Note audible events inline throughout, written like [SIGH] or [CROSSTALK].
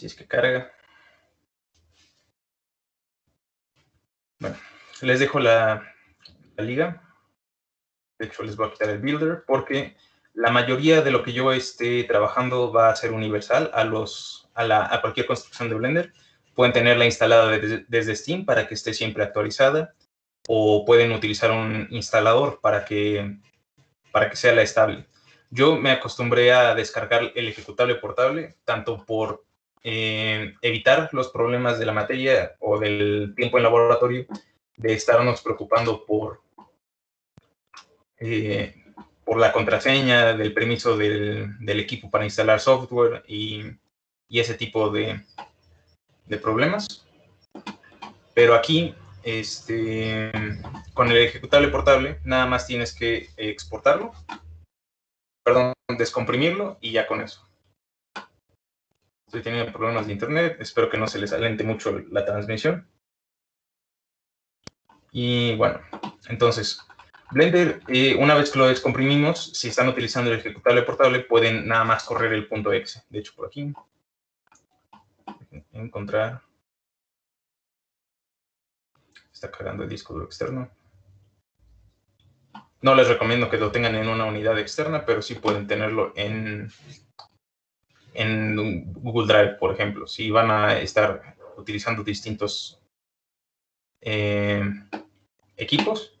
Si es que carga. Bueno, les dejo la, liga. De hecho, les voy a quitar el builder porque la mayoría de lo que yo esté trabajando va a ser universal a, los, a, cualquier construcción de Blender. Pueden tenerla instalada desde Steam para que esté siempre actualizada o pueden utilizar un instalador para que, para que sea la estable. Yo me acostumbré a descargar el ejecutable portable, tanto por eh, evitar los problemas de la materia o del tiempo en laboratorio, de estarnos preocupando por, eh, por la contraseña, del permiso del, equipo para instalar software y, ese tipo de, de, problemas. Pero aquí, este, con el ejecutable portable, nada más tienes que exportarlo, perdón, descomprimirlo y ya con eso. Estoy teniendo problemas de internet. Espero que no se les alente mucho la transmisión. Y bueno, entonces, Blender, eh, una vez que lo descomprimimos, si están utilizando el ejecutable portable, pueden nada más correr el punto .exe. De hecho, por aquí, encontrar. Está cargando el disco duro externo. No les recomiendo que lo tengan en una unidad externa, pero sí pueden tenerlo en en Google Drive, por ejemplo, si van a estar utilizando distintos eh, equipos.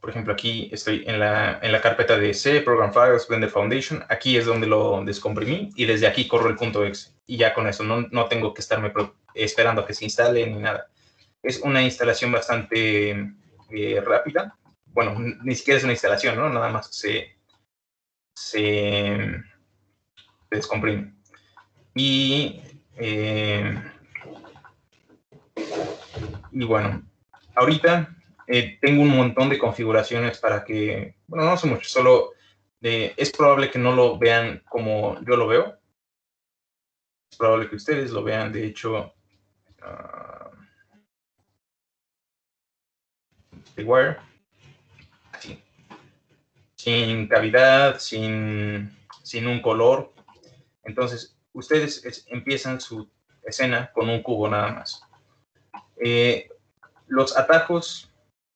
Por ejemplo, aquí estoy en la, en la carpeta de C, Program Files, Blender Foundation. Aquí es donde lo descomprimí y desde aquí corro el punto .exe. Y ya con eso no, no tengo que estarme esperando a que se instale ni nada. Es una instalación bastante eh, rápida. Bueno, ni siquiera es una instalación, ¿no? Nada más se, se descomprime. Y, eh, y bueno, ahorita eh, tengo un montón de configuraciones para que, bueno, no sé mucho, solo es probable que no lo vean como yo lo veo. Es probable que ustedes lo vean, de hecho, uh, wire, así, sin cavidad, sin, sin un color. Entonces, ustedes empiezan su escena con un cubo nada más. Eh, los atajos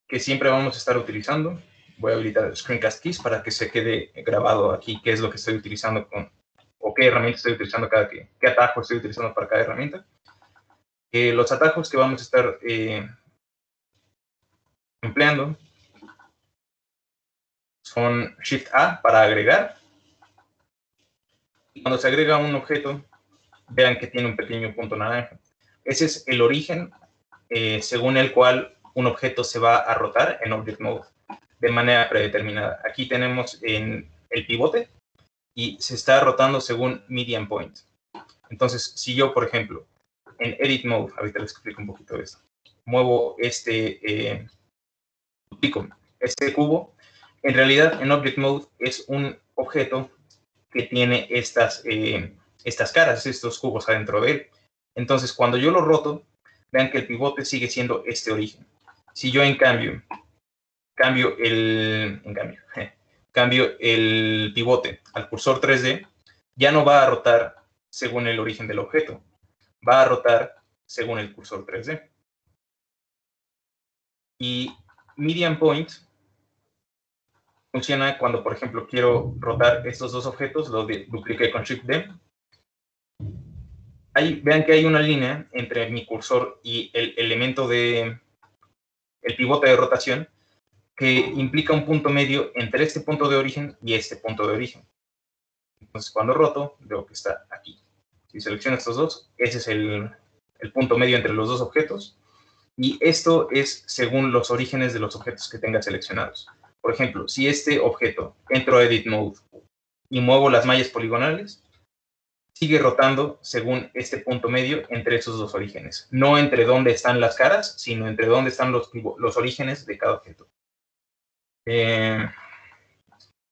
que siempre vamos a estar utilizando, voy a habilitar Screencast Keys para que se quede grabado aquí qué es lo que estoy utilizando con, o qué herramienta estoy utilizando cada que, qué atajo estoy utilizando para cada herramienta. Eh, los atajos que vamos a estar eh, empleando son Shift A para agregar, cuando se agrega un objeto, vean que tiene un pequeño punto naranja. Ese es el origen eh, según el cual un objeto se va a rotar en Object Mode de manera predeterminada. Aquí tenemos en el pivote y se está rotando según median point. Entonces, si yo, por ejemplo, en Edit Mode, ahorita les explico un poquito esto, muevo este, eh, este cubo, en realidad en Object Mode es un objeto tiene estas, eh, estas caras, estos cubos adentro de él. Entonces, cuando yo lo roto, vean que el pivote sigue siendo este origen. Si yo, en cambio, cambio el, en cambio, [LAUGHS] cambio el pivote al cursor 3D, ya no va a rotar según el origen del objeto, va a rotar según el cursor 3D. Y median point funciona cuando, por ejemplo, quiero rotar estos dos objetos, los dupliqué con Shift D. Ahí, vean que hay una línea entre mi cursor y el elemento de el pivote de rotación que implica un punto medio entre este punto de origen y este punto de origen. Entonces, cuando roto, veo que está aquí. Si selecciono estos dos, ese es el, el punto medio entre los dos objetos. Y esto es según los orígenes de los objetos que tenga seleccionados. Por ejemplo, si este objeto entro a Edit Mode y muevo las mallas poligonales, sigue rotando según este punto medio entre esos dos orígenes. No entre dónde están las caras, sino entre dónde están los, los orígenes de cada objeto. Eh,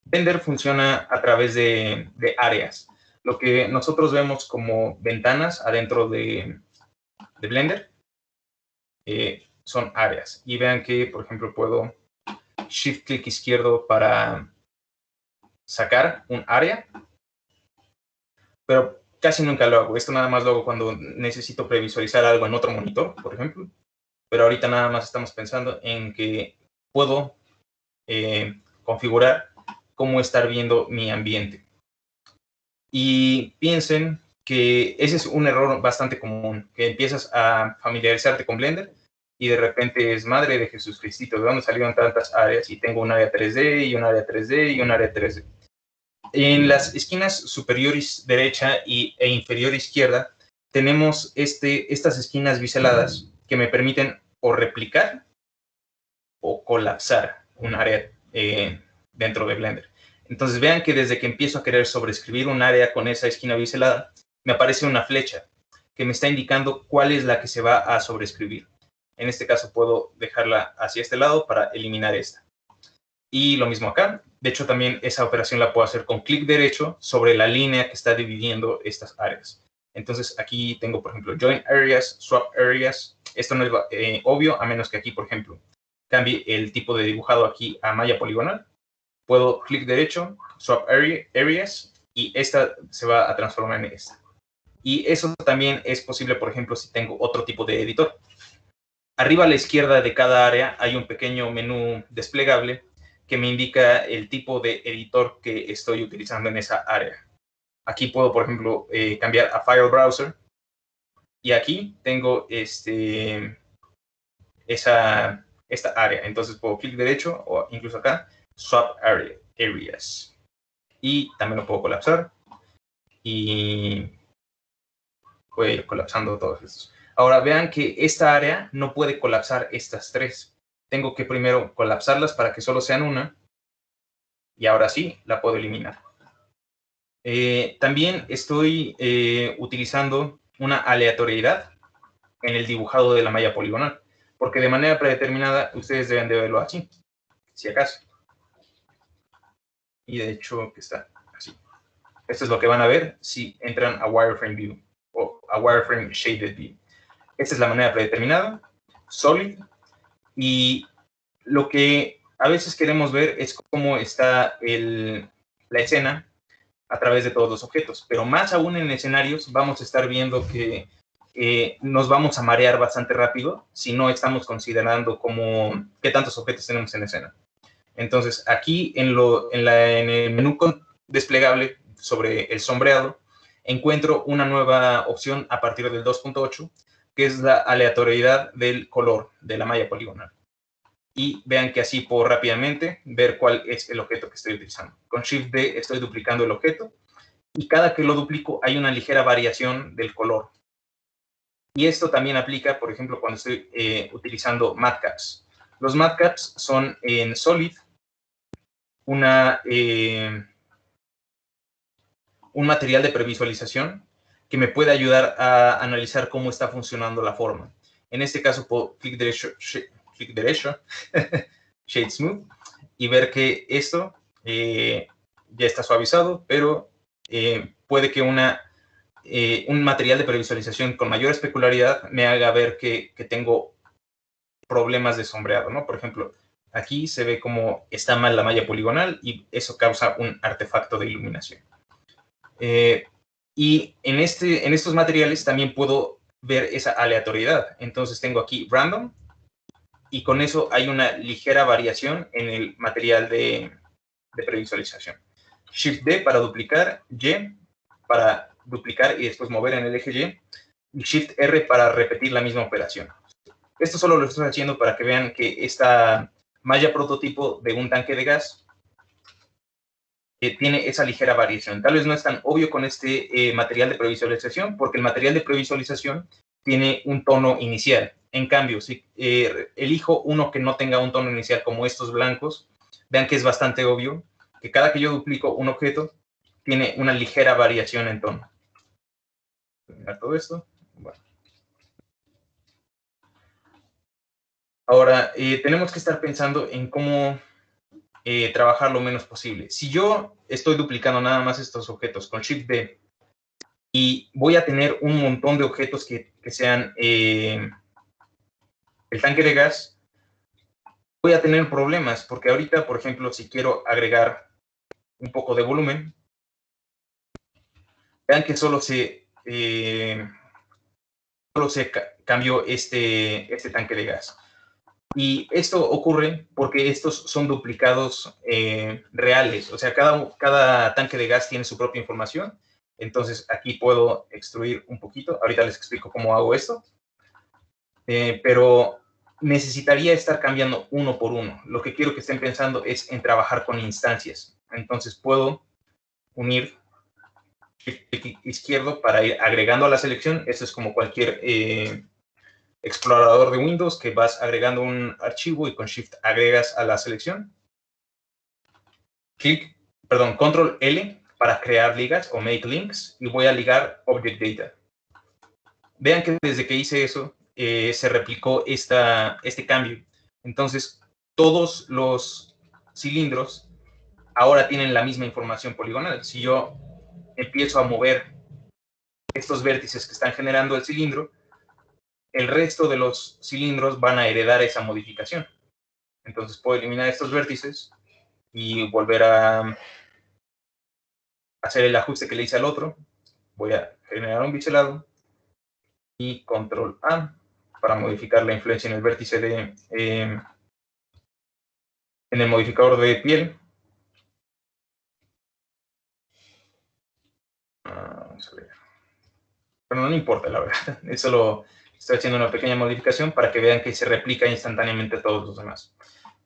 Blender funciona a través de, áreas. Lo que nosotros vemos como ventanas adentro de, Blender eh, son áreas. Y vean que, por ejemplo, puedo shift clic izquierdo para sacar un área. Pero casi nunca lo hago. Esto nada más lo hago cuando necesito previsualizar algo en otro monitor, por ejemplo. Pero ahorita nada más estamos pensando en que puedo eh, configurar cómo estar viendo mi ambiente. Y piensen que ese es un error bastante común, que empiezas a familiarizarte con Blender y de repente es madre de Jesús Cristito, ¿de dónde salieron tantas áreas? Y tengo un área 3D y un área 3D y un área 3D. En las esquinas superiores derecha y, e inferior izquierda tenemos este, estas esquinas biseladas que me permiten o replicar o colapsar un área eh, dentro de Blender. Entonces vean que desde que empiezo a querer sobreescribir un área con esa esquina biselada, me aparece una flecha que me está indicando cuál es la que se va a sobreescribir. En este caso puedo dejarla hacia este lado para eliminar esta. Y lo mismo acá. De hecho, también esa operación la puedo hacer con clic derecho sobre la línea que está dividiendo estas áreas. Entonces aquí tengo, por ejemplo, Join Areas, Swap Areas. Esto no es eh, obvio, a menos que aquí, por ejemplo, cambie el tipo de dibujado aquí a malla poligonal. Puedo clic derecho, Swap Areas, y esta se va a transformar en esta. Y eso también es posible, por ejemplo, si tengo otro tipo de editor. Arriba a la izquierda de cada área hay un pequeño menú desplegable que me indica el tipo de editor que estoy utilizando en esa área. Aquí puedo, por ejemplo, eh, cambiar a File Browser. Y aquí tengo este, esta área. Entonces puedo clic derecho o incluso acá, Swap area, Areas. Y también lo puedo colapsar. Y voy colapsando todos estos. Ahora vean que esta área no puede colapsar estas tres. Tengo que primero colapsarlas para que solo sean una. Y ahora sí, la puedo eliminar. Eh, también estoy eh, utilizando una aleatoriedad en el dibujado de la malla poligonal. Porque de manera predeterminada ustedes deben de verlo así, si acaso. Y de hecho que está así. Esto es lo que van a ver si entran a Wireframe View o a Wireframe Shaded View. Esta es la manera predeterminada, solid, y lo que a veces queremos ver es cómo está la escena a través de todos los objetos, pero más aún en escenarios vamos a estar viendo que eh, nos vamos a marear bastante rápido si no estamos considerando cómo, qué tantos objetos tenemos en escena. Entonces, aquí en, lo, en, en el menú desplegable sobre el sombreado, encuentro una nueva opción a partir del 2.8 que es la aleatoriedad del color de la malla poligonal. Y vean que así puedo rápidamente ver cuál es el objeto que estoy utilizando. Con Shift D estoy duplicando el objeto y cada que lo duplico hay una ligera variación del color. Y esto también aplica, por ejemplo, cuando estoy eh, utilizando matcaps. Los matcaps son en Solid una, eh, un material de previsualización que me puede ayudar a analizar cómo está funcionando la forma. En este caso, puedo clic derecho, clic derecho [LAUGHS] Shade Smooth, y ver que esto eh, ya está suavizado, pero eh, puede que una, eh, un material de previsualización con mayor especularidad me haga ver que, que, tengo problemas de sombreado, ¿no? Por ejemplo, aquí se ve como está mal la malla poligonal y eso causa un artefacto de iluminación. Y en, este, en estos materiales también puedo ver esa aleatoriedad. Entonces tengo aquí random y con eso hay una ligera variación en el material de, de previsualización. Shift D para duplicar, Y para duplicar y después mover en el eje Y, y Shift R para repetir la misma operación. Esto solo lo estoy haciendo para que vean que esta malla prototipo de un tanque de gas tiene esa ligera variación. Tal vez no es tan obvio con este eh, material de previsualización, porque el material de previsualización tiene un tono inicial. En cambio, si eh, elijo uno que no tenga un tono inicial como estos blancos, vean que es bastante obvio que cada que yo duplico un objeto, tiene una ligera variación en tono. todo esto. Ahora, eh, tenemos que estar pensando en cómo eh, trabajar lo menos posible. Si yo estoy duplicando nada más estos objetos con Shift D y voy a tener un montón de objetos que, sean eh, el tanque de gas, voy a tener problemas porque ahorita, por ejemplo, si quiero agregar un poco de volumen, Vean que solo se, eh, solo se cambió este, este tanque de gas. Y esto ocurre porque estos son duplicados eh, reales, o sea, cada, cada tanque de gas tiene su propia información. Entonces aquí puedo extruir un poquito. Ahorita les explico cómo hago esto. Eh, pero necesitaría estar cambiando uno por uno. Lo que quiero que estén pensando es en trabajar con instancias. Entonces puedo unir izquierdo para ir agregando a la selección. Esto es como cualquier eh, explorador de Windows que vas agregando un archivo y con Shift agregas a la selección. Clic, perdón, Control L para crear ligas o make links y voy a ligar Object Data. Vean que desde que hice eso eh, se replicó esta, este cambio. Entonces, todos los cilindros ahora tienen la misma información poligonal. Si yo empiezo a mover estos vértices que están generando el cilindro, el resto de los cilindros van a heredar esa modificación. Entonces puedo eliminar estos vértices y volver a hacer el ajuste que le hice al otro. Voy a generar un biselado y control A para modificar la influencia en el vértice de em, en el modificador de piel. Vamos a ver. Pero no importa, la verdad. [LAUGHS] Eso lo estoy haciendo una pequeña modificación para que vean que se replica instantáneamente a todos los demás.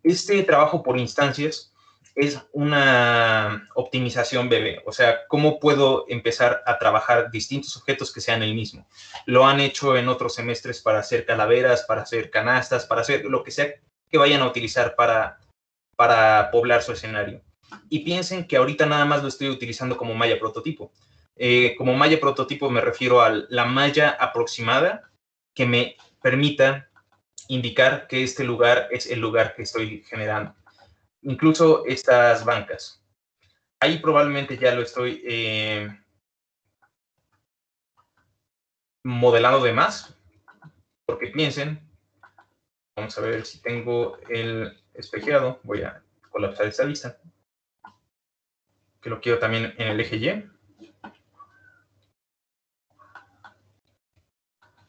Este trabajo por instancias es una optimización bebé. O sea, ¿cómo puedo empezar a trabajar distintos objetos que sean el mismo? Lo han hecho en otros semestres para hacer calaveras, para hacer canastas, para hacer lo que sea que vayan a utilizar para, para poblar su escenario. Y piensen que ahorita nada más lo estoy utilizando como malla prototipo. Eh, como malla prototipo me refiero a la malla aproximada que me permita indicar que este lugar es el lugar que estoy generando incluso estas bancas. Ahí probablemente ya lo estoy eh, modelando de más, porque piensen, vamos a ver si tengo el espejeado, voy a colapsar esta lista, que lo quiero también en el eje Y,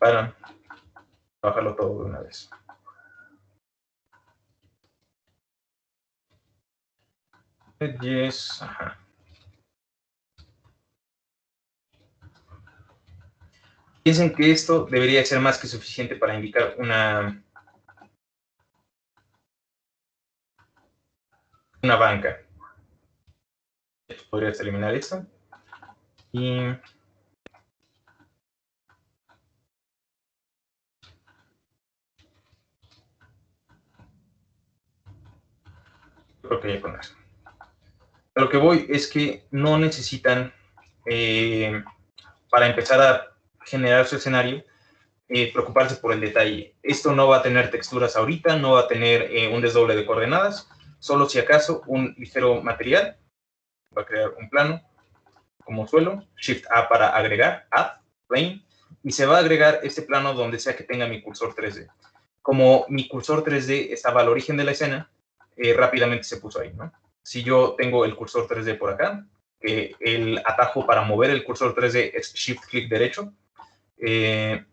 para bajarlo todo de una vez. Yes, Piensen que esto debería ser más que suficiente para indicar una, una banca. Podrías eliminar esto. Y lo que voy es que no necesitan, eh, para empezar a generar su escenario, eh, preocuparse por el detalle. Esto no va a tener texturas ahorita, no va a tener eh, un desdoble de coordenadas, solo si acaso un ligero material. Va a crear un plano como suelo, Shift A para agregar, Add, Plane, y se va a agregar este plano donde sea que tenga mi cursor 3D. Como mi cursor 3D estaba al origen de la escena, rápidamente se puso ahí, ¿no? si yo tengo el cursor 3D por acá, que el atajo para mover el cursor 3D es Shift clic derecho, eh,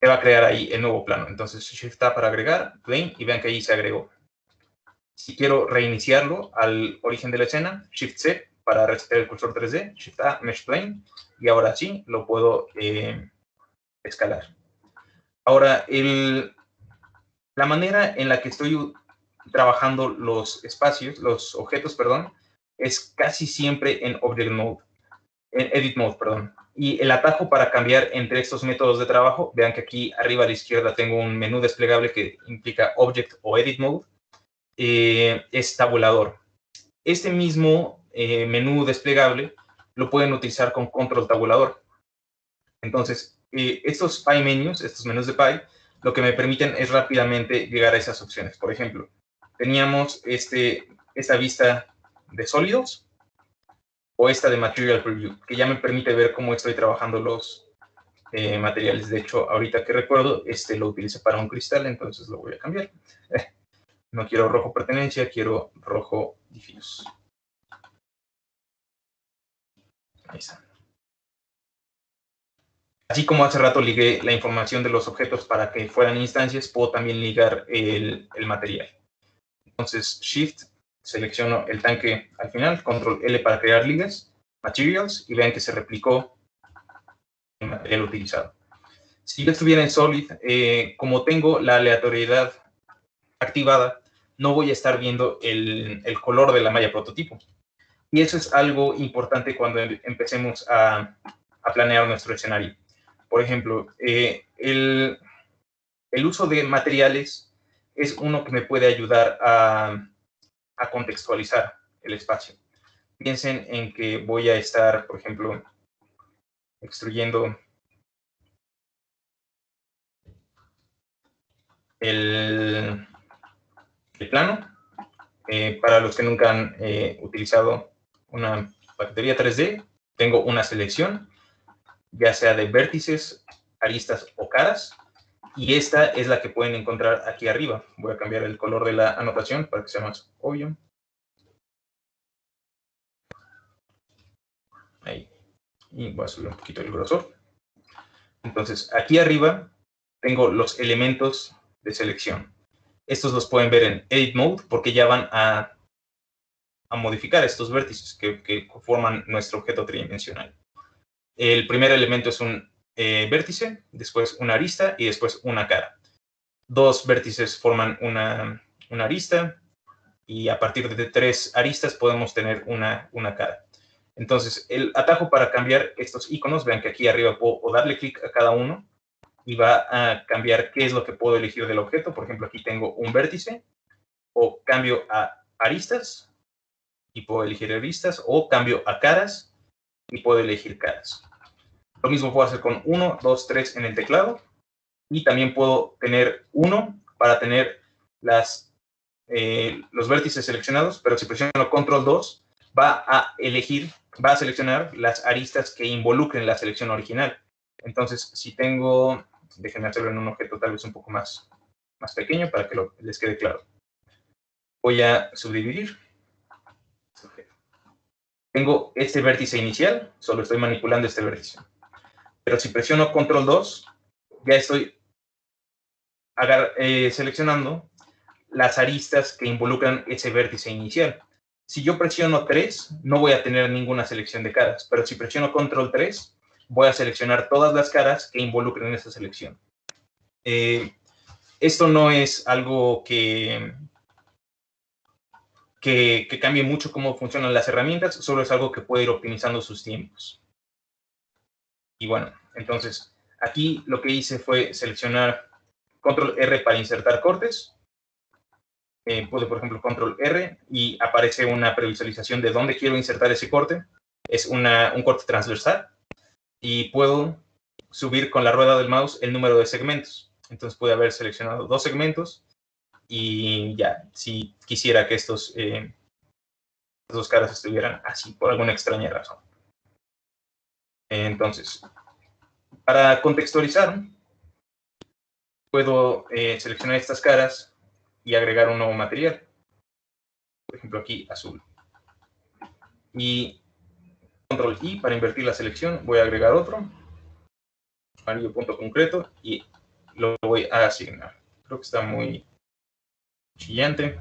se va a crear ahí el nuevo plano. Entonces Shift A para agregar, plane, y vean que ahí se agregó. Si quiero reiniciarlo al origen de la escena, Shift C para resetear el cursor 3D, Shift A, Mesh Plane, y ahora sí lo puedo eh, escalar. Ahora, el, la manera en la que estoy trabajando los espacios, los objetos, perdón, es casi siempre en Object Mode, en Edit Mode, perdón. Y el atajo para cambiar entre estos métodos de trabajo, vean que aquí arriba a la izquierda tengo un menú desplegable que implica Object o Edit Mode, eh, es tabulador. Este mismo eh, menú desplegable lo pueden utilizar con control tabulador. Entonces, eh, estos Py menus, estos menús de Py, lo que me permiten es rápidamente llegar a esas opciones. Por ejemplo, teníamos este, esta vista de sólidos o esta de Material Preview, que ya me permite ver cómo estoy trabajando los eh, materiales. De hecho, ahorita que recuerdo, este lo utilicé para un cristal, entonces lo voy a cambiar. [LAUGHS] no quiero rojo pertenencia, quiero rojo diffuse. Ahí está. Así como hace rato ligué la información de los objetos para que fueran instancias, puedo también ligar el, el material. Entonces, Shift, selecciono el tanque al final, Control L para crear ligas, Materials, y vean que se replicó el material utilizado. Si yo estuviera en Solid, eh, como tengo la aleatoriedad activada, no voy a estar viendo el, color de la malla prototipo. Y eso es algo importante cuando em, empecemos a, planear nuestro escenario. Por ejemplo, eh, el, uso de materiales es uno que me puede ayudar a, a contextualizar el espacio. Piensen en que voy a estar, por ejemplo, extruyendo el, el plano. Eh, para los que nunca han eh, utilizado una paquetería 3D, tengo una selección, ya sea de vértices, aristas o caras, y esta es la que pueden encontrar aquí arriba. Voy a cambiar el color de la anotación para que sea más obvio. Ahí. Y voy a subir un poquito el grosor. Entonces, aquí arriba tengo los elementos de selección. Estos los pueden ver en Edit Mode porque ya van a, a modificar estos vértices que, que, forman nuestro objeto tridimensional. El primer elemento es un eh, vértice, después una arista y después una cara. Dos vértices forman una, una arista y a partir de tres aristas podemos tener una, una cara. Entonces, el atajo para cambiar estos iconos, vean que aquí arriba puedo darle clic a cada uno y va a cambiar qué es lo que puedo elegir del objeto. Por ejemplo, aquí tengo un vértice o cambio a aristas y puedo elegir aristas o cambio a caras y puedo elegir caras. Lo mismo puedo hacer con 1, 2, 3 en el teclado y también puedo tener 1 para tener las, eh, los vértices seleccionados, pero si presiono control 2 va a elegir, va a seleccionar las aristas que involucren la selección original. Entonces, si tengo déjenme hacerlo en un objeto tal vez un poco más, más pequeño para que lo, les quede claro. Voy a subdividir. Tengo este vértice inicial, solo estoy manipulando este vértice. Pero si presiono control 2, ya estoy eh, seleccionando las aristas que involucran ese vértice inicial. Si yo presiono 3, no voy a tener ninguna selección de caras, pero si presiono control 3, voy a seleccionar todas las caras que involucren esa selección. Eh, esto no es algo que, que, que, cambie mucho cómo funcionan las herramientas, solo es algo que puede ir optimizando sus tiempos. Y bueno, entonces aquí lo que hice fue seleccionar control R para insertar cortes. Eh, puedo, por ejemplo, control R y aparece una previsualización de dónde quiero insertar ese corte. Es una, un corte transversal y puedo subir con la rueda del mouse el número de segmentos. Entonces puede haber seleccionado dos segmentos y ya, si quisiera que estos eh, dos caras estuvieran así por alguna extraña razón. Entonces, para contextualizar, puedo eh, seleccionar estas caras y agregar un nuevo material. Por ejemplo, aquí azul. Y control I para invertir la selección, voy a agregar otro, amarillo punto concreto, y lo voy a asignar. Creo que está muy chillante.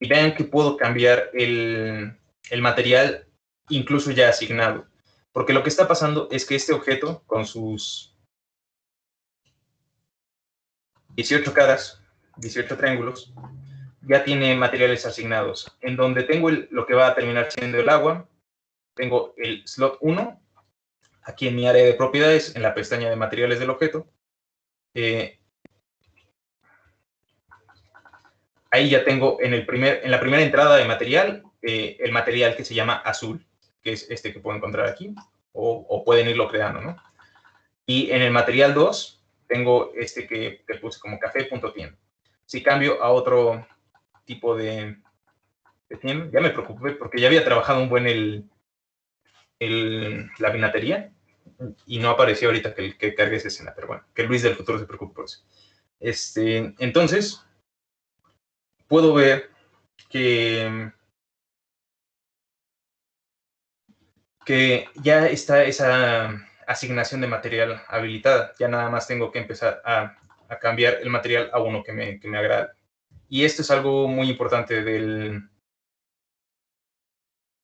Y vean que puedo cambiar el, el material incluso ya asignado. Porque lo que está pasando es que este objeto, con sus 18 caras, 18 triángulos, ya tiene materiales asignados. En donde tengo lo que va a terminar siendo el agua, tengo el slot 1, aquí en mi área de propiedades, en la pestaña de materiales del objeto. Eh, ahí ya tengo en, el primer, en la primera entrada de material, eh, el material que se llama azul, que es este que puedo encontrar aquí, o, pueden irlo creando, ¿no? Y en el material 2, tengo este que, que puse como café.tienda. Si cambio a otro, tipo de, de Ya me preocupé porque ya había trabajado un buen el, la vinatería y no apareció ahorita que, que esa escena, pero bueno, que Luis del futuro se preocupe. Este, entonces, puedo ver que que ya está esa asignación de material habilitada. Ya nada más tengo que empezar a, cambiar el material a uno que me, que me agrada. Y esto es algo muy importante del,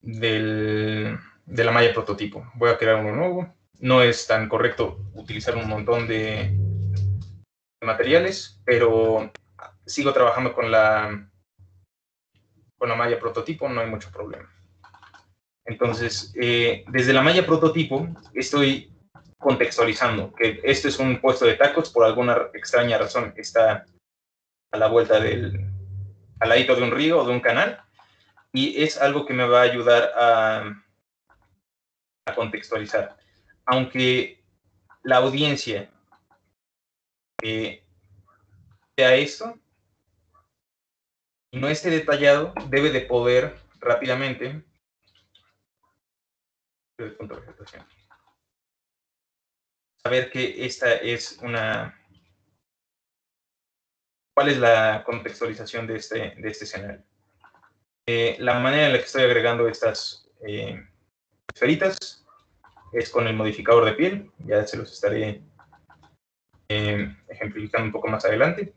del, de la malla prototipo. Voy a crear uno nuevo. No es tan correcto utilizar un montón de, materiales, pero sigo trabajando con la, con la malla prototipo, no hay mucho problema. Entonces, eh, desde la malla prototipo estoy contextualizando que esto es un puesto de tacos, por alguna extraña razón está a la vuelta del, al ladito de un río o de un canal, y es algo que me va a ayudar a, a contextualizar. Aunque la audiencia eh, vea esto y no esté detallado, debe de poder rápidamente saber que esta es una cuál es la contextualización de este, de este escenario. Eh, la manera en la que estoy agregando estas eh, esferitas es con el modificador de piel, ya se los estaré eh, ejemplificando un poco más adelante,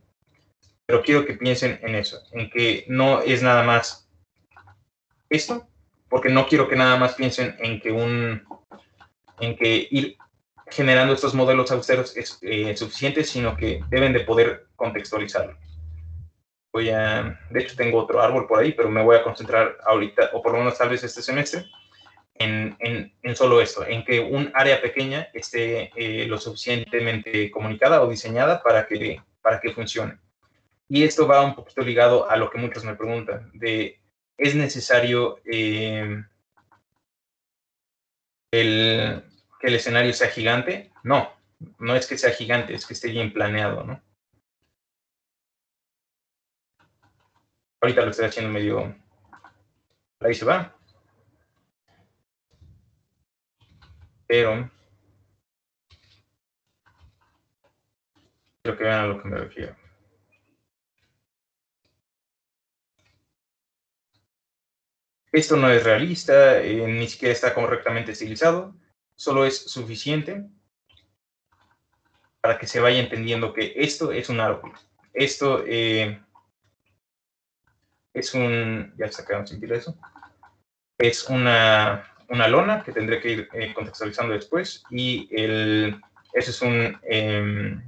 pero quiero que piensen en eso, en que no es nada más esto, porque no quiero que nada más piensen en que un en que ir generando estos modelos austeros es eh, suficiente, sino que deben de poder contextualizarlo. Voy a, de hecho tengo otro árbol por ahí, pero me voy a concentrar ahorita, o por lo menos tal vez este semestre, en, en, solo esto, en que un área pequeña esté eh, lo suficientemente comunicada o diseñada para que, para que funcione. Y esto va un poquito ligado a lo que muchos me preguntan, de, ¿es necesario eh, que el escenario sea gigante? No, no es que sea gigante, es que esté bien planeado, ¿no? Ahorita lo estoy haciendo medio... Ahí se va. pero quiero que vean a lo que me refiero. Esto no es realista, eh, ni siquiera está correctamente estilizado, solo es suficiente para que se vaya entendiendo que esto es un árbol. Esto eh, es un, ya sacaron sin eso, es una una lona que tendré que ir eh, contextualizando después y el, ese es un, em,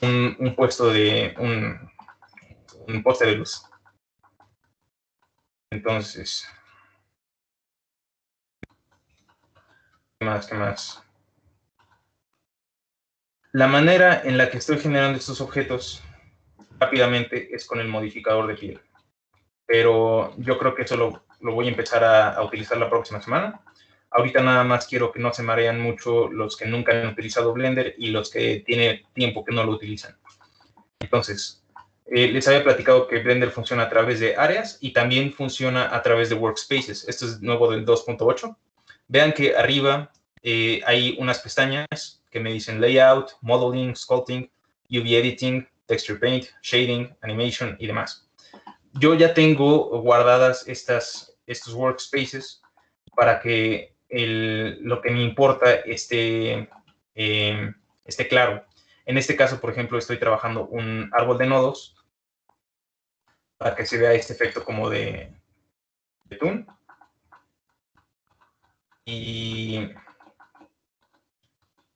un, puesto de un, un poste de luz. Entonces, ¿qué más? ¿Qué más? La manera en la que estoy generando estos objetos rápidamente es con el modificador de piel. Pero yo creo que eso lo lo voy a empezar a, utilizar la próxima semana. Ahorita nada más quiero que no se marean mucho los que nunca han utilizado Blender y los que tienen tiempo que no lo utilizan. Entonces, eh, les había platicado que Blender funciona a través de áreas y también funciona a través de workspaces. Esto es nuevo del 2.8. Vean que arriba eh, hay unas pestañas que me dicen Layout, Modeling, Sculpting, UV Editing, Texture Paint, Shading, Animation y demás yo ya tengo guardadas estas, estos workspaces para que lo que me importa esté, eh, esté claro. En este caso, por ejemplo, estoy trabajando un árbol de nodos para que se vea este efecto como de, de. Y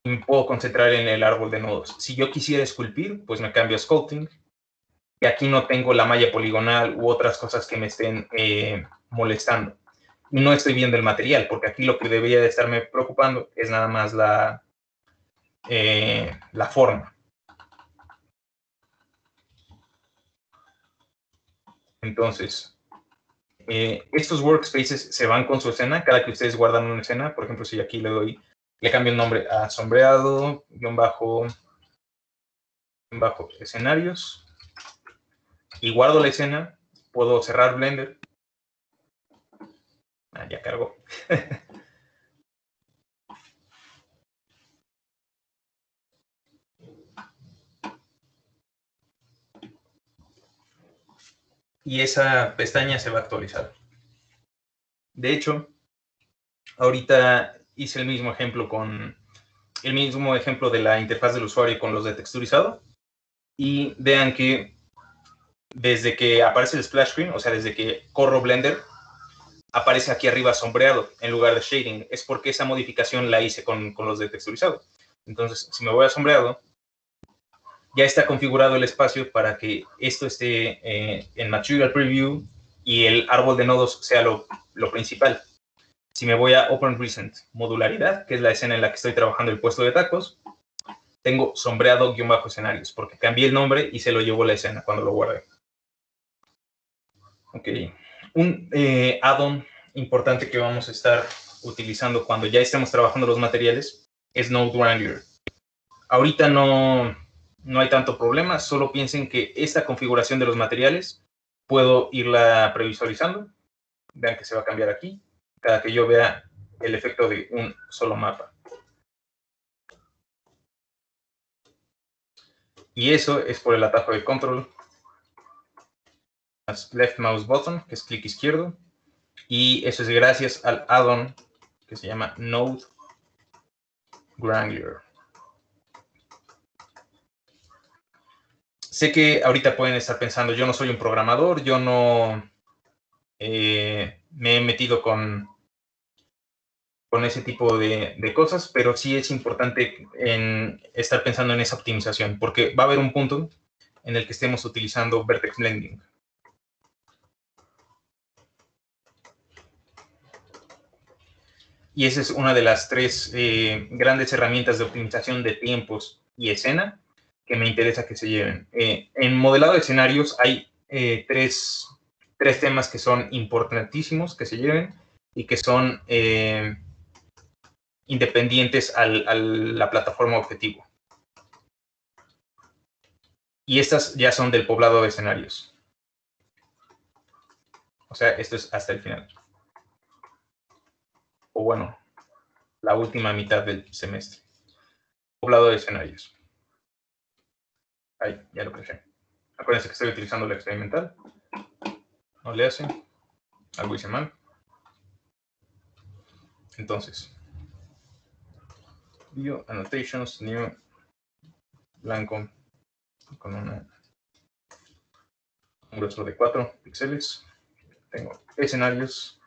me puedo concentrar en el árbol de nodos. Si yo quisiera esculpir, pues me cambio a Sculpting que aquí no tengo la malla poligonal u otras cosas que me estén eh, molestando. Y no estoy viendo el material, porque aquí lo que debería de estarme preocupando es nada más la, eh, la forma. Entonces, eh, estos workspaces se van con su escena. Cada que ustedes guardan una escena, por ejemplo, si aquí le doy, le cambio el nombre a sombreado, guion bajo, bajo escenarios y guardo la escena, puedo cerrar Blender. Ah, ya cargó. [LAUGHS] y esa pestaña se va a actualizar. De hecho, ahorita hice el mismo ejemplo con el mismo ejemplo de la interfaz del usuario con los de texturizado. Y vean que desde que aparece el splash screen, o sea, desde que corro Blender, aparece aquí arriba sombreado en lugar de shading. Es porque esa modificación la hice con, con los de texturizado. Entonces, si me voy a sombreado, ya está configurado el espacio para que esto esté eh, en Material Preview y el árbol de nodos sea lo, lo, principal. Si me voy a Open Recent Modularidad, que es la escena en la que estoy trabajando el puesto de tacos, tengo sombreado guion bajo escenarios, porque cambié el nombre y se lo llevó la escena cuando lo guardé. Ok. Un eh, add-on importante que vamos a estar utilizando cuando ya estemos trabajando los materiales es Node Wrangler. Ahorita no, no hay tanto problema, solo piensen que esta configuración de los materiales puedo irla previsualizando. Vean que se va a cambiar aquí, cada que yo vea el efecto de un solo mapa. Y eso es por el atajo de control, left mouse button, que es clic izquierdo, y eso es gracias al add-on que se llama Node Wrangler. Sé que ahorita pueden estar pensando, yo no soy un programador, yo no eh, me he metido con, con ese tipo de, cosas, pero sí es importante estar pensando en esa optimización, porque va a haber un punto en el que estemos utilizando Vertex Blending. Y esa es una de las tres eh, grandes herramientas de optimización de tiempos y escena que me interesa que se lleven. Eh, en modelado de escenarios hay eh, tres, tres, temas que son importantísimos que se lleven y que son eh, independientes a la plataforma objetivo. Y estas ya son del poblado de escenarios. O sea, esto es hasta el final. O bueno, la última mitad del semestre. Poblado de escenarios. Ahí, ya lo creé. Acuérdense que estoy utilizando la experimental. No le hace. Algo hice mal. Entonces, View Annotations, New, blanco, con una, un grosor de 4 píxeles. Tengo escenarios.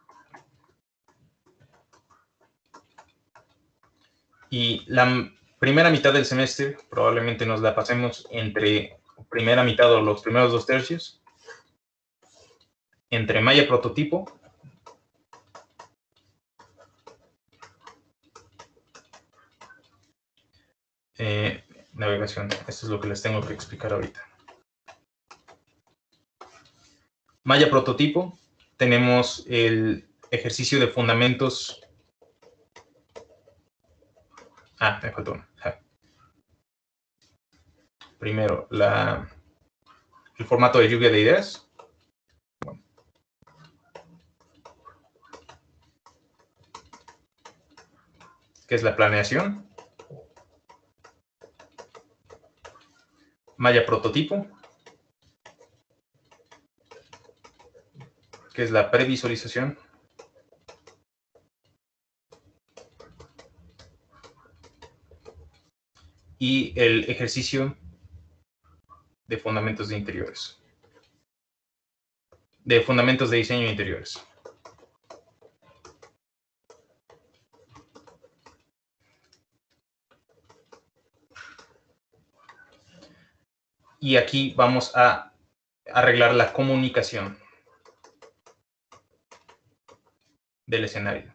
Y la primera mitad del semestre probablemente nos la pasemos entre primera mitad o los primeros dos tercios, entre Maya prototipo eh, navegación. Esto es lo que les tengo que explicar ahorita. Maya prototipo, tenemos el ejercicio de fundamentos. Ah, me faltó primero, la, el formato de lluvia de ideas. que es la planeación. Maya prototipo, que es la previsualización. Y el ejercicio de fundamentos de interiores. De fundamentos de diseño de interiores. Y aquí vamos a arreglar la comunicación del escenario.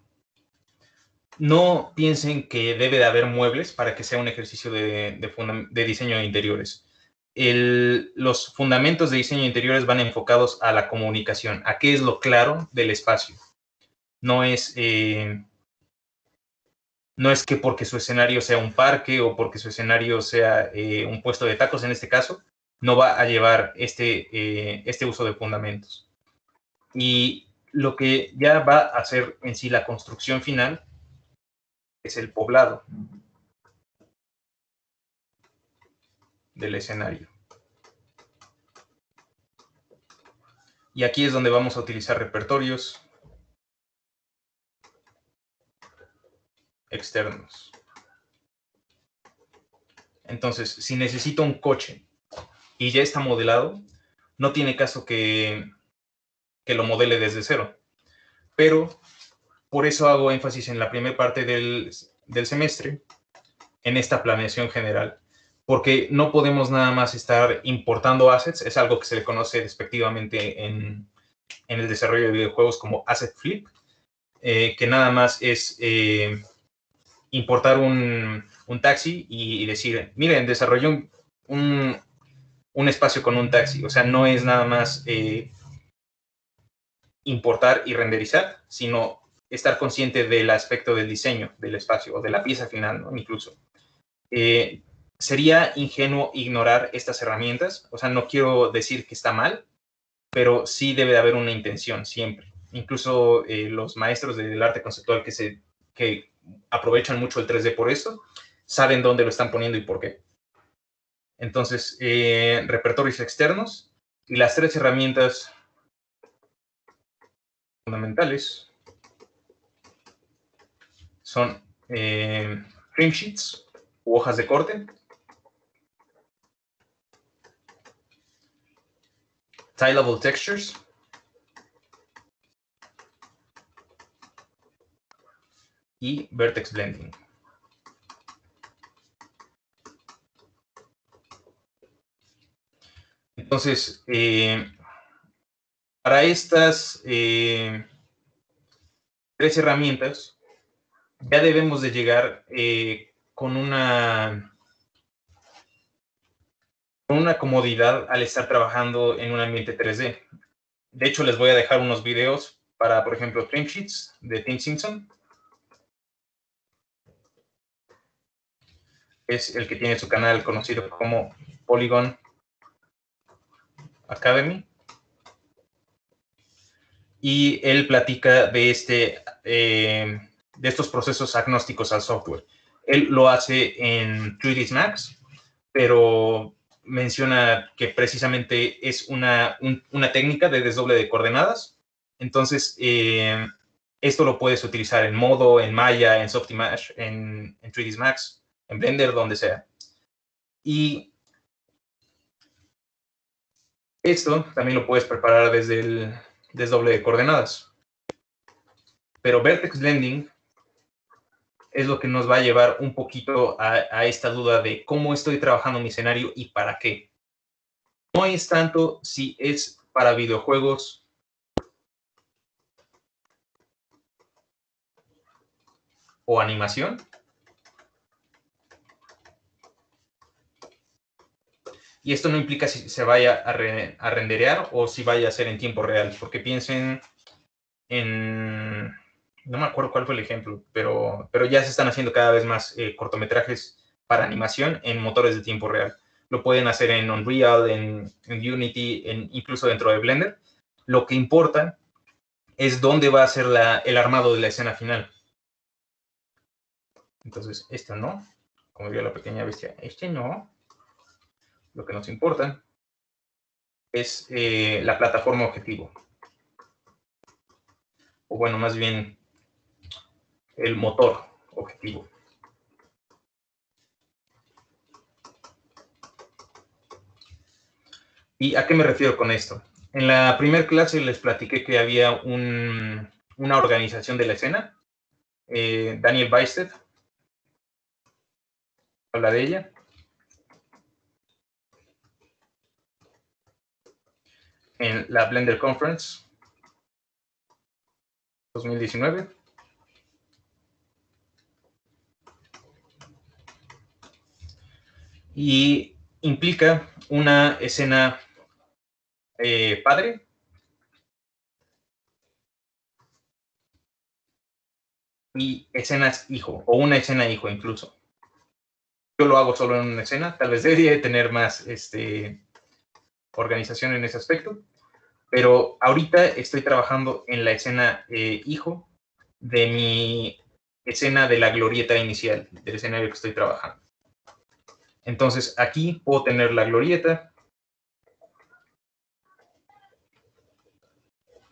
No piensen que debe de haber muebles para que sea un ejercicio de, de diseño de interiores los fundamentos de diseño interiores van enfocados a la comunicación, a qué es lo claro del espacio. No es, eh, no es que porque su escenario sea un parque o porque su escenario sea eh, un puesto de tacos en este caso, no va a llevar este, eh, este uso de fundamentos. Y lo que ya va a hacer en sí la construcción final es el poblado. del escenario. Y aquí es donde vamos a utilizar repertorios. externos. Entonces, si necesito un coche y ya está modelado, no tiene caso que, que lo modele desde cero. Pero por eso hago énfasis en la primera parte del, del semestre, en esta planeación general porque no podemos nada más estar importando assets, es algo que se le conoce despectivamente en, en el desarrollo de videojuegos como asset flip, eh, que nada más es eh, importar un, un, taxi y, decir, miren, desarrolló un, un, espacio con un taxi, o sea, no es nada más eh, importar y renderizar, sino estar consciente del aspecto del diseño del espacio o de la pieza final, ¿no? incluso sería ingenuo ignorar estas herramientas. O sea, no quiero decir que está mal, pero sí debe de haber una intención siempre. Incluso eh, los maestros del arte conceptual que, se, que aprovechan mucho el 3D por esto, saben dónde lo están poniendo y por qué. Entonces, eh, repertorios externos y las tres herramientas fundamentales son eh, sheets u hojas de corte, Tile level textures. Y vertex blending. Entonces, eh, para estas eh, tres herramientas, ya debemos de llegar eh, con una una comodidad al estar trabajando en un ambiente 3D. De hecho, les voy a dejar unos videos para, por ejemplo, Trim Sheets de Tim Simpson. Es el que tiene su canal conocido como Polygon Academy. Y él platica de, este, eh, de estos procesos agnósticos al software. Él lo hace en 3ds Max, pero menciona que precisamente es una, una técnica de desdoble de coordenadas. Entonces, eh, esto lo puedes utilizar en Modo, en Maya, en Softimage, en, en 3ds Max, en Blender, donde sea. Y esto también lo puedes preparar desde el desdoble de coordenadas. Pero Vertex Blending es lo que nos va a llevar un poquito a, esta duda de cómo estoy trabajando mi escenario y para qué. No es tanto si es para videojuegos o animación. Y esto no implica si se vaya a, a renderear o si vaya a ser en tiempo real, porque piensen en no me acuerdo cuál fue el ejemplo, pero, pero ya se están haciendo cada vez más eh, cortometrajes para animación en motores de tiempo real. Lo pueden hacer en Unreal, en, Unity, incluso dentro de Blender. Lo que importa es dónde va a ser el armado de la escena final. Entonces, este no, como diría la pequeña bestia, este no. Lo que nos importa es eh, la plataforma objetivo. O bueno, más bien el motor objetivo. ¿Y a qué me refiero con esto? En la primera clase les platiqué que había una organización de la escena. Eh, Daniel Beisted habla de ella. En la Blender Conference 2019. Y implica una escena eh, padre. Y escenas hijo, o una escena hijo incluso. Yo lo hago solo en una escena, tal vez debería tener más este, organización en ese aspecto, pero ahorita estoy trabajando en la escena eh, hijo de mi escena de la glorieta inicial, del escenario que estoy trabajando. Entonces aquí puedo tener la glorieta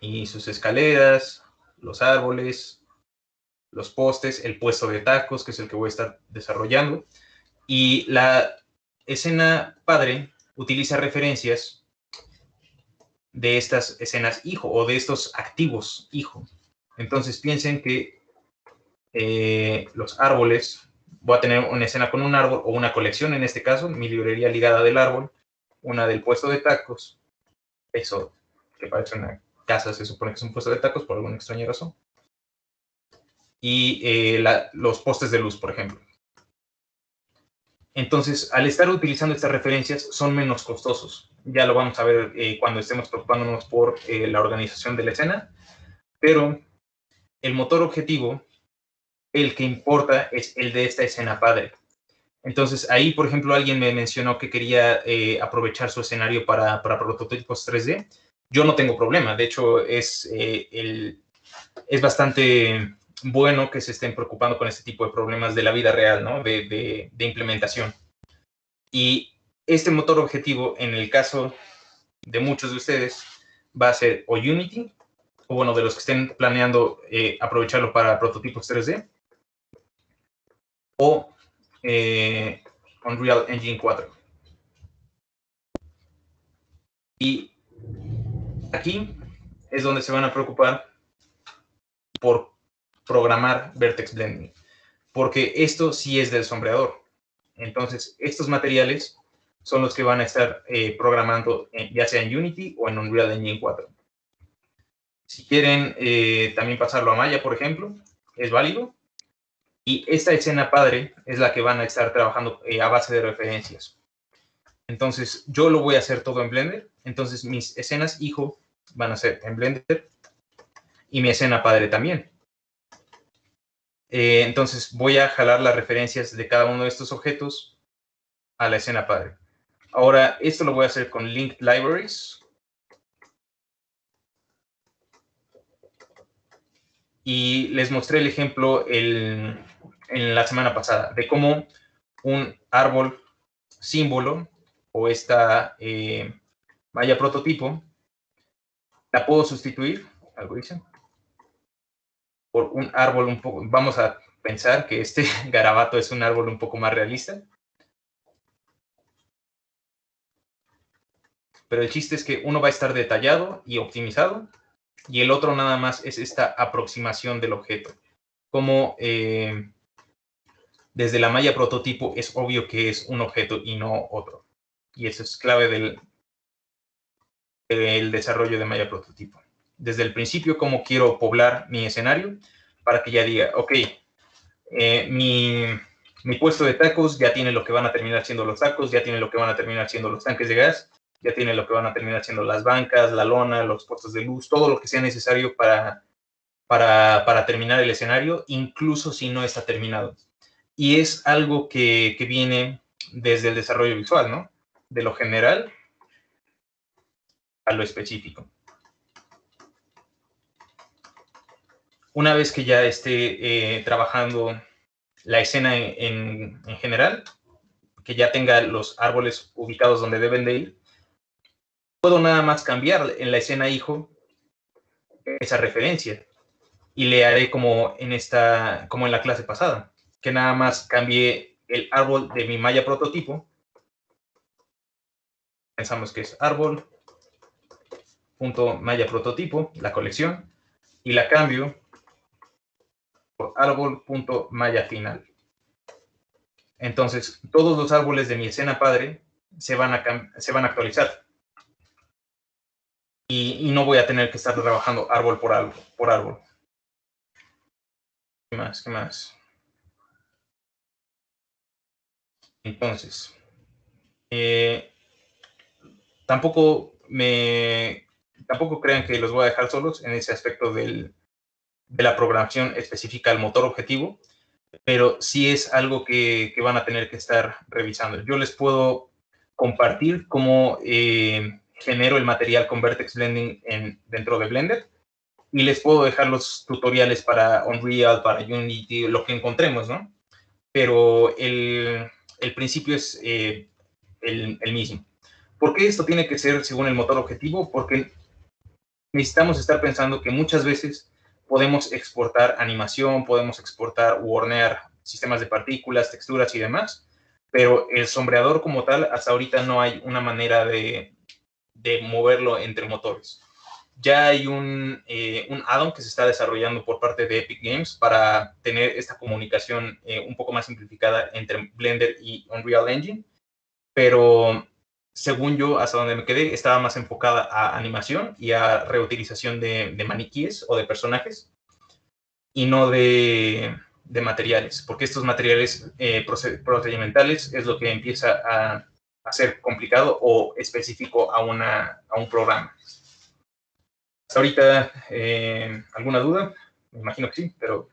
y sus escaleras, los árboles, los postes, el puesto de tacos, que es el que voy a estar desarrollando. Y la escena padre utiliza referencias de estas escenas hijo o de estos activos hijo. Entonces piensen que eh, los árboles, voy a tener una escena con un árbol o una colección en este caso, mi librería ligada del árbol, una del puesto de tacos, eso que parece una casa se supone que es un puesto de tacos por alguna extraña razón, y eh, los postes de luz, por ejemplo. Entonces, al estar utilizando estas referencias, son menos costosos. Ya lo vamos a ver eh, cuando estemos preocupándonos por eh, la organización de la escena, pero el motor objetivo, el que importa es el de esta escena padre. Entonces, ahí, por ejemplo, alguien me mencionó que quería aprovechar su escenario para, prototipos 3D. Yo no tengo problema, de hecho, es, el, es bastante bueno que se estén preocupando con este tipo de problemas de la vida real, ¿no? De, implementación. Y este motor objetivo, en el caso de muchos de ustedes, va a ser o Unity, o bueno, de los que estén planeando eh, aprovecharlo para prototipos 3D, o eh, Unreal Engine 4. Y aquí es donde se van a preocupar por programar Vertex Blending, porque esto sí es del sombreador. Entonces, estos materiales son los que van a estar eh, programando ya sea en Unity o en Unreal Engine 4. Si quieren eh, también pasarlo a Maya, por ejemplo, es válido. Y esta escena padre es la que van a estar trabajando eh, a base de referencias. Entonces, yo lo voy a hacer todo en Blender. Entonces, mis escenas hijo van a ser en Blender y mi escena padre también. Eh, entonces voy a jalar las referencias de cada uno de estos objetos a la escena padre. Ahora, esto lo voy a hacer con Linked Libraries. Y les mostré el ejemplo en la semana pasada de cómo un árbol símbolo o esta eh, malla prototipo la puedo sustituir, algo dicen, por un árbol un poco, vamos a pensar que este [LAUGHS] garabato es un árbol un poco más realista. Pero el chiste es que uno va a estar detallado y optimizado y el otro nada más es esta aproximación del objeto. Como eh, desde la malla prototipo es obvio que es un objeto y no otro. Y eso es clave del, del desarrollo de malla prototipo desde el principio cómo quiero poblar mi escenario para que ya diga, ok, eh, mi, mi, puesto de tacos ya tiene lo que van a terminar siendo los tacos, ya tiene lo que van a terminar siendo los tanques de gas, ya tiene lo que van a terminar siendo las bancas, la lona, los puestos de luz, todo lo que sea necesario para, para, para terminar el escenario, incluso si no está terminado. Y es algo que, que viene desde el desarrollo visual, ¿no? De lo general a lo específico. una vez que ya esté eh, trabajando la escena en, general, que ya tenga los árboles ubicados donde deben de ir, puedo nada más cambiar en la escena hijo esa referencia y le haré como en esta, como en la clase pasada, que nada más cambie el árbol de mi malla prototipo. Pensamos que es árbol punto malla prototipo, la colección, y la cambio árbol.maya final. Entonces, todos los árboles de mi escena padre se van a, se van a actualizar. Y, no voy a tener que estar trabajando árbol por árbol. Por árbol. ¿Qué más? ¿Qué más? Entonces, eh, tampoco me tampoco crean que los voy a dejar solos en ese aspecto de la programación específica al motor objetivo, pero sí es algo que, van a tener que estar revisando. Yo les puedo compartir cómo eh, genero el material con Vertex Blending en, dentro de Blender y les puedo dejar los tutoriales para Unreal, para Unity, lo que encontremos, ¿no? Pero el, principio es eh, el, el mismo. ¿Por qué esto tiene que ser según el motor objetivo? Porque necesitamos estar pensando que muchas veces podemos exportar animación, podemos exportar u hornear sistemas de partículas, texturas y demás, pero el sombreador como tal, hasta ahorita no hay una manera de, de moverlo entre motores. Ya hay un, eh, un add-on que se está desarrollando por parte de Epic Games para tener esta comunicación eh, un poco más simplificada entre Blender y Unreal Engine, pero según yo, hasta donde me quedé, estaba más enfocada a animación y a reutilización de, de maniquíes o de personajes y no de, de materiales, porque estos materiales eh, procedimentales es lo que empieza a, a, ser complicado o específico a, una, a un programa. Hasta ahorita, eh, ¿alguna duda? Me imagino que sí, pero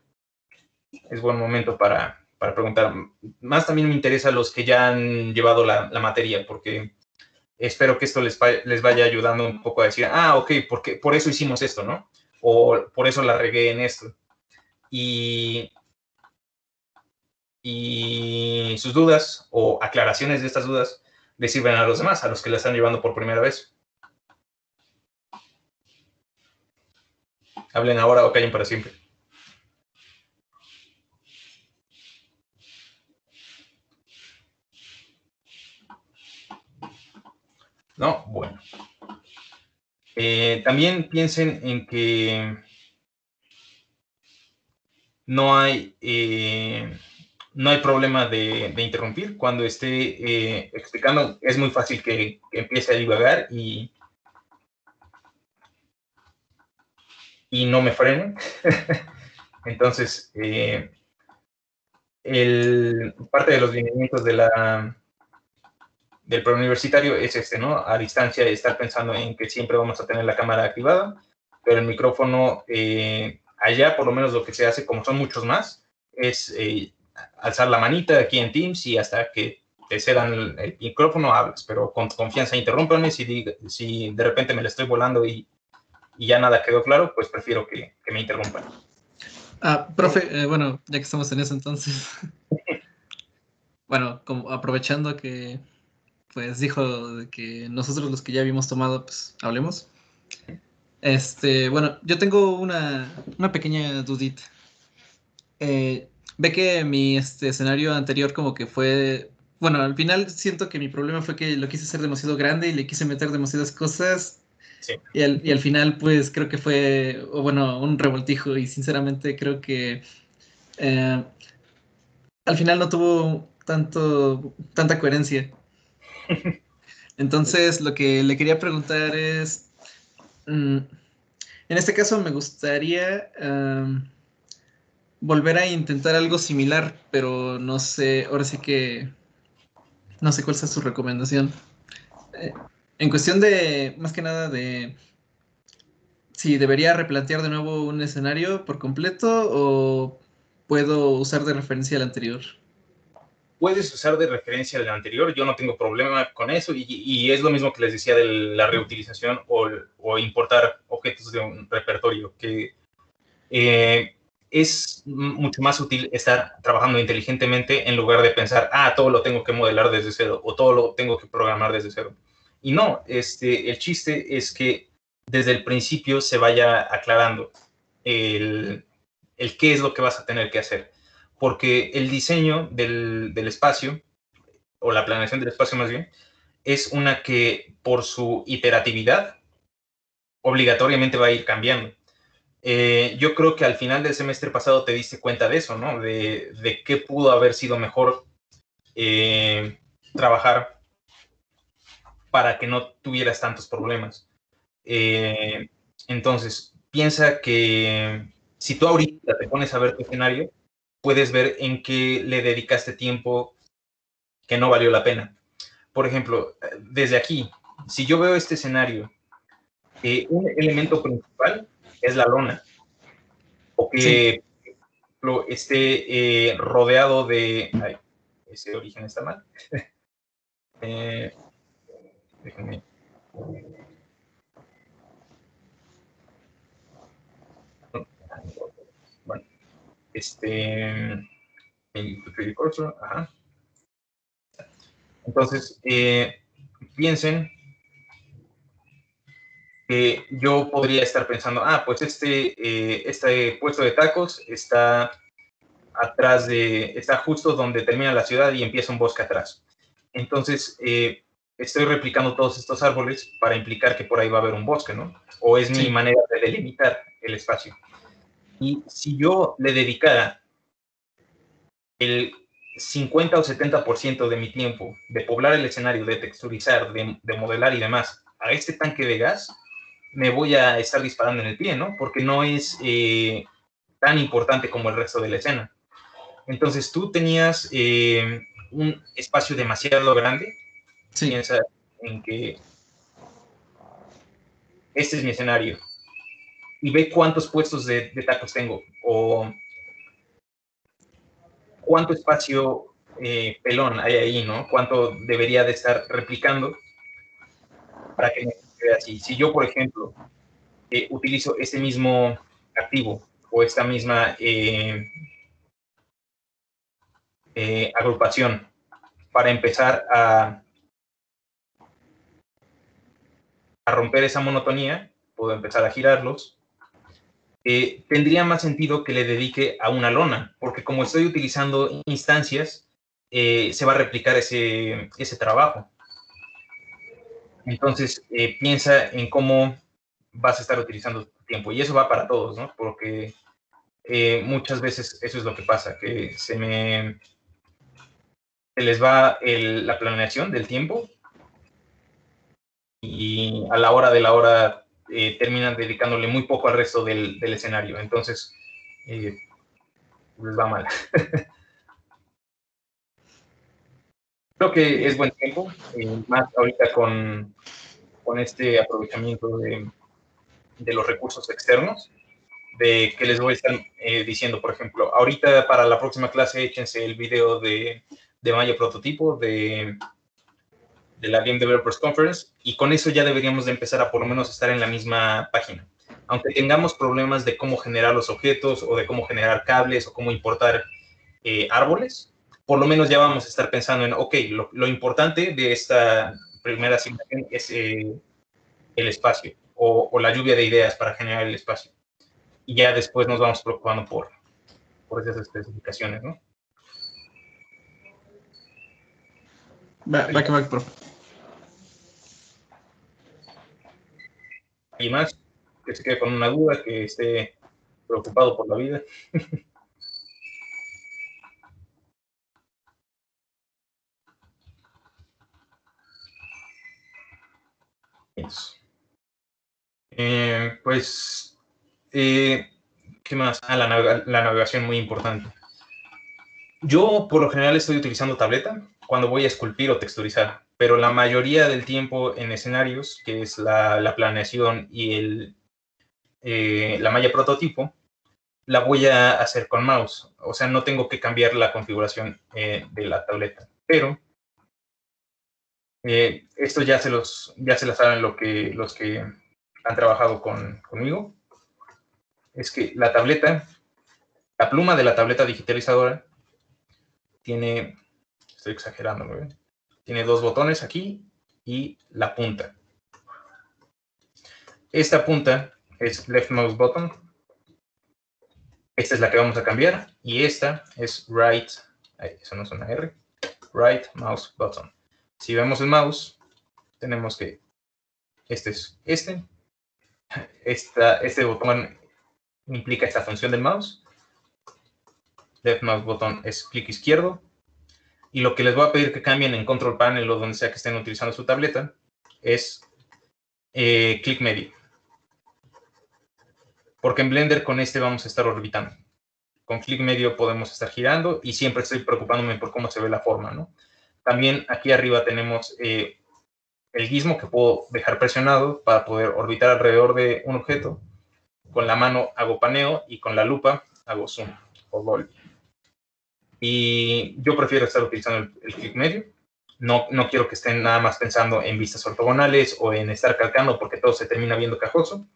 es buen momento para, para preguntar. Más también me interesa los que ya han llevado la, materia, porque espero que esto les, les, vaya ayudando un poco a decir, ah, ok, porque, por eso hicimos esto, ¿no? O por eso la regué en esto. Y, y sus dudas o aclaraciones de estas dudas les sirven a los demás, a los que la están llevando por primera vez. Hablen ahora o callen para siempre. No, bueno. Eh, también piensen en que no hay, eh, no hay problema de, interrumpir. Cuando esté eh, explicando, es muy fácil que, empiece a divagar y, y no me frenen. [LAUGHS] Entonces, el, parte de los lineamientos de la, del preuniversitario es este, ¿no? A distancia estar pensando en que siempre vamos a tener la cámara activada, pero el micrófono eh, allá, por lo menos lo que se hace, como son muchos más, es eh, alzar la manita aquí en Teams y hasta que te cedan el, micrófono hablas, pero con confianza interrúmpanme si, si de repente me la estoy volando y, y ya nada quedó claro, pues prefiero que, que me interrumpan. Ah, profe, eh, bueno, ya que estamos en eso entonces. [LAUGHS] bueno, como aprovechando que pues dijo que nosotros los que ya habíamos tomado, pues hablemos. Este, bueno, yo tengo una, una pequeña dudita. Eh, ve que mi este, escenario anterior como que fue, bueno, al final siento que mi problema fue que lo quise hacer demasiado grande y le quise meter demasiadas cosas. Sí. Y, al, y al final pues creo que fue, o bueno, un revoltijo y sinceramente creo que eh, al final no tuvo tanto, tanta coherencia. [LAUGHS] Entonces, lo que le quería preguntar es, mm, en este caso me gustaría volver a intentar algo similar, pero no sé, ahora sí que, no sé cuál sea su recomendación. Eh, en cuestión de, más que nada, de si debería replantear de nuevo un escenario por completo o puedo usar de referencia al anterior puedes usar de referencia al anterior, yo no tengo problema con eso y, es lo mismo que les decía de la reutilización o, importar objetos de un repertorio, que eh, es mucho más útil estar trabajando inteligentemente en lugar de pensar, ah, todo lo tengo que modelar desde cero o todo lo tengo que programar desde cero. Y no, este, el chiste es que desde el principio se vaya aclarando el, el qué es lo que vas a tener que hacer porque el diseño del, espacio, o la planeación del espacio más bien, es una que por su iteratividad obligatoriamente va a ir cambiando. Eh, yo creo que al final del semestre pasado te diste cuenta de eso, ¿no? De, de qué pudo haber sido mejor eh, trabajar para que no tuvieras tantos problemas. Eh, entonces, piensa que si tú ahorita te pones a ver tu escenario, puedes ver en qué le dedicaste tiempo que no valió la pena. Por ejemplo, desde aquí, si yo veo este escenario, eh, un elemento principal es la lona, o que esté eh, rodeado de... Ay, ese origen está mal. [LAUGHS] eh, déjenme. este, Entonces, eh, piensen que yo podría estar pensando, ah, pues este, eh, este puesto de tacos está atrás de, está justo donde termina la ciudad y empieza un bosque atrás. Entonces, eh, estoy replicando todos estos árboles para implicar que por ahí va a haber un bosque, ¿no? O es mi manera de delimitar el espacio. Y si yo le dedicara el 50 o 70% de mi tiempo de poblar el escenario, de texturizar, de, modelar y demás a este tanque de gas, me voy a estar disparando en el pie, ¿no? Porque no es eh, tan importante como el resto de la escena. Entonces tú tenías eh, un espacio demasiado grande. Piensa en que este es mi escenario. Y ve cuántos puestos de, de tacos tengo. O cuánto espacio eh, pelón hay ahí, ¿no? Cuánto debería de estar replicando para que me quede así. Si yo, por ejemplo, eh, utilizo este mismo activo o esta misma eh, agrupación para empezar a, a romper esa monotonía, puedo empezar a girarlos eh, tendría más sentido que le dedique a una lona, porque como estoy utilizando instancias, eh, se va a replicar ese, ese trabajo. Entonces, eh, piensa en cómo vas a estar utilizando tu tiempo. Y eso va para todos, ¿no? Porque muchas veces eso es lo que pasa, que se me... Se les va la planeación del tiempo y a la hora de la hora eh, terminan dedicándole muy poco al resto del, escenario. Entonces, eh, les va mal. [LAUGHS] Creo que es buen tiempo, eh, más ahorita con, con este aprovechamiento de, de, los recursos externos, de que les voy a estar diciendo, por ejemplo, ahorita para la próxima clase échense el video de, de Maya Prototipo, de de la Game Developers Conference y con eso ya deberíamos de empezar a por lo menos estar en la misma página. Aunque tengamos problemas de cómo generar los objetos o de cómo generar cables o cómo importar eh, árboles, por lo menos ya vamos a estar pensando en, ok, lo, importante de esta primera asignación es eh, el espacio o, la lluvia de ideas para generar el espacio. Y ya después nos vamos preocupando por, por esas especificaciones, ¿no? Va, va que va, profe. Y más que se quede con una duda, que esté preocupado por la vida. [LAUGHS] Eh, pues, eh, ¿qué más? Ah, la, la navegación muy importante. Yo, por lo general, estoy utilizando tableta cuando voy a esculpir o texturizar pero la mayoría del tiempo en escenarios, que es la, planeación y eh, la malla prototipo, la voy a hacer con mouse. O sea, no tengo que cambiar la configuración eh, de la tableta. Pero eh, esto ya se los ya se las saben lo que, los que han trabajado con, conmigo. Es que la tableta, la pluma de la tableta digitalizadora tiene, estoy exagerando, ¿no? Tiene dos botones aquí y la punta. Esta punta es left mouse button. Esta es la que vamos a cambiar. Y esta es right, eso no es una R, right mouse button. Si vemos el mouse, tenemos que, este es este. Esta, este botón implica esta función del mouse. Left mouse button es clic izquierdo y lo que les voy a pedir que cambien en Control Panel o donde sea que estén utilizando su tableta es eh, clic medio. Porque en Blender con este vamos a estar orbitando. Con clic medio podemos estar girando y siempre estoy preocupándome por cómo se ve la forma, ¿no? También aquí arriba tenemos eh, el gizmo que puedo dejar presionado para poder orbitar alrededor de un objeto. Con la mano hago paneo y con la lupa hago zoom o dolly. Y yo prefiero estar utilizando el, clic medio. No, no quiero que estén nada más pensando en vistas ortogonales o en estar calcando porque todo se termina viendo cajoso,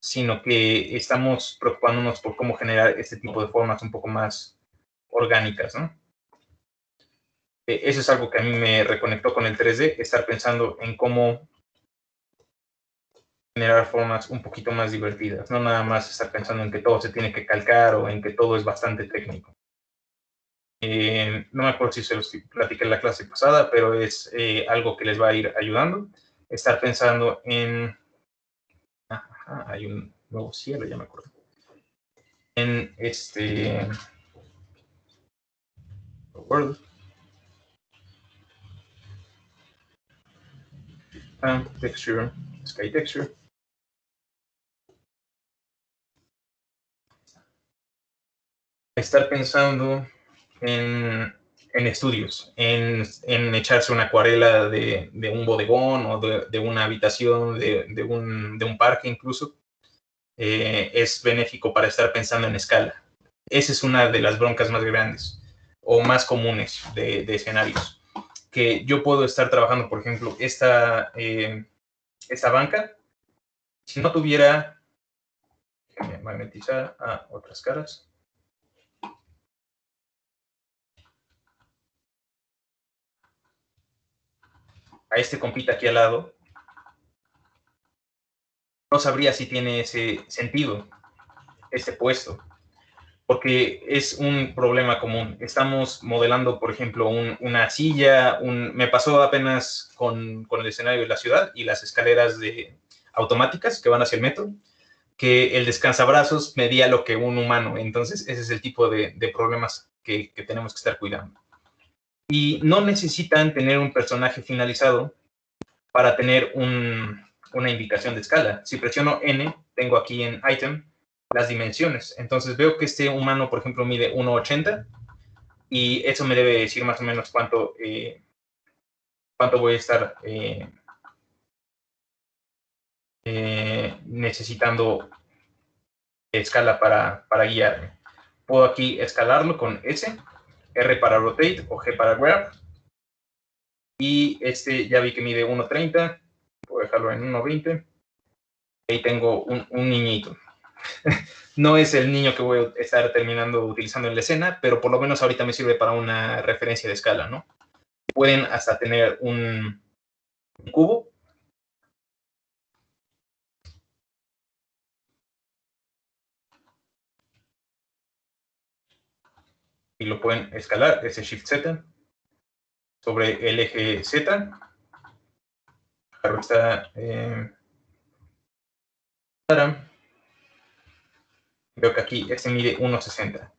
sino que estamos preocupándonos por cómo generar este tipo de formas un poco más orgánicas, ¿no? E, eso es algo que a mí me reconectó con el 3D, estar pensando en cómo generar formas un poquito más divertidas, no nada más estar pensando en que todo se tiene que calcar o en que todo es bastante técnico. Eh, no me acuerdo si se los platiqué en la clase pasada, pero es eh, algo que les va a ir ayudando. Estar pensando en... hay un nuevo cielo, ya me acuerdo. En este... World. Ah, texture, sky texture. Estar pensando en, estudios, en, echarse una acuarela de, un bodegón o de, una habitación, de, un, parque incluso, eh, es benéfico para estar pensando en escala. Esa es una de las broncas más grandes o más comunes de, escenarios. Que yo puedo estar trabajando, por ejemplo, esta, eh, esta banca, si no tuviera, magnetizar a otras caras, a este compita aquí al lado, no sabría si tiene ese sentido, este puesto, porque es un problema común. Estamos modelando, por ejemplo, una silla, me pasó apenas con, con, el escenario de la ciudad y las escaleras de, automáticas que van hacia el metro, que el descansabrazos medía lo que un humano. Entonces, ese es el tipo de, problemas que tenemos que estar cuidando y no necesitan tener un personaje finalizado para tener una indicación de escala. Si presiono N, tengo aquí en Item las dimensiones. Entonces veo que este humano, por ejemplo, mide 1,80 y eso me debe decir más o menos cuánto, eh, cuánto voy a estar eh, eh, necesitando escala para, para guiarme. Puedo aquí escalarlo con S R para rotate o G para grab. Y este ya vi que mide 1.30, voy a dejarlo en 1.20. Ahí tengo un, niñito. [LAUGHS] no es el niño que voy a estar terminando utilizando en la escena, pero por lo menos ahorita me sirve para una referencia de escala, ¿no? Pueden hasta tener un, un cubo y lo pueden escalar, ese Shift Z, sobre el eje Z. está eh, veo que aquí este mide 1.60.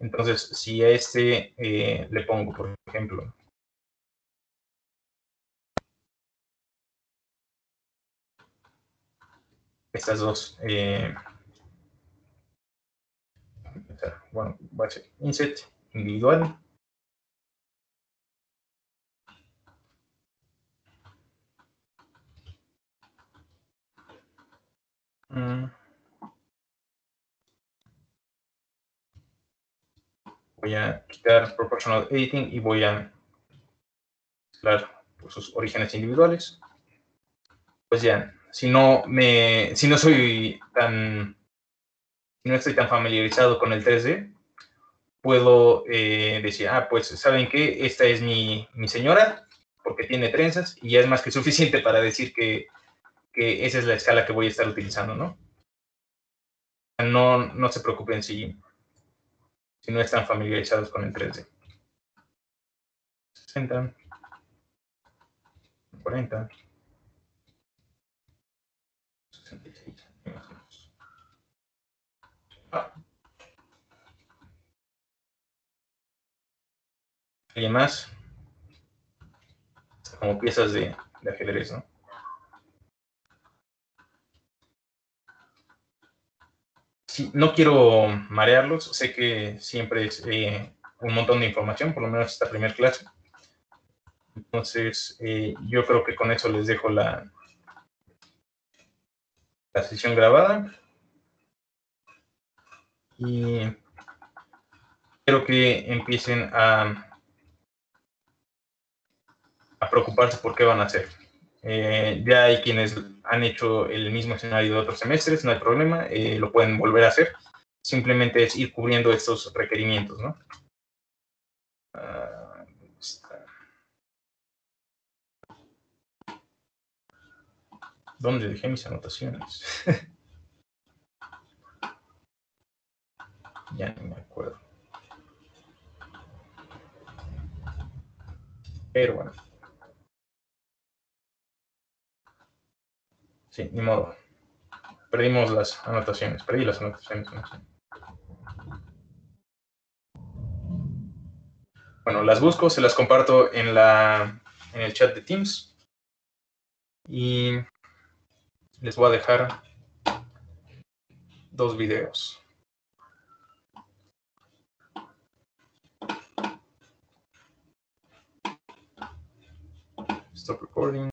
Entonces, si a este eh, le pongo, por ejemplo, estas dos, eh, bueno, va a ser inset individual. Mm. Voy a quitar Proportional Editing y voy a mezclar sus orígenes individuales. Pues ya, si no me, si no soy tan, no estoy tan familiarizado con el 3D, puedo eh, decir, ah, pues, ¿saben qué? Esta es mi, señora, porque tiene trenzas, y ya es más que [LAUGHS] suficiente para decir que, esa es la escala que voy a estar utilizando, ¿no? No, no se preocupen si, si no están familiarizados con el 3D. 60, 40, 66. Y más como piezas de, ajedrez, ¿no? No quiero marearlos, sé que siempre es eh, un montón de información, por lo menos esta primera clase. Entonces, eh, yo creo que con eso les dejo la, la sesión grabada. Y quiero que empiecen a a preocuparse por qué van a hacer. Eh, ya hay quienes han hecho el mismo escenario de otros semestres, no hay problema, eh, lo pueden volver a hacer. Simplemente es ir cubriendo estos requerimientos, ¿no? Ah, ¿Dónde dejé mis anotaciones? [LAUGHS] ya no me acuerdo. Pero bueno. Sí, ni modo. Perdimos las anotaciones. Perdí las anotaciones. Bueno, las busco, se las comparto en, la, en el chat de Teams. Y les voy a dejar dos videos. Stop recording.